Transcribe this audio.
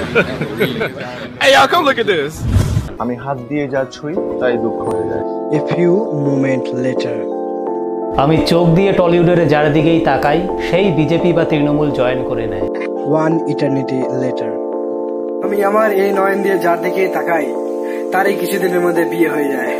hey, y'all, come look at this. আমি হাত দিয়ে যা ছুঁই তাই দুঃখ হয়ে যায়। এ ফিউ মোমেন্ট লেটার আমি চোখ দিয়ে টলিউডের যার দিকেই তাকাই সেই বিজেপি বা তৃণমূল জয়েন করে নেয়। ওয়ান ইটার্নিটি লেটার আমি আমার এই নয়ন দিয়ে যার দিকেই তাকাই তারই কিছুদিনের মধ্যে বিয়ে হয়ে যায়।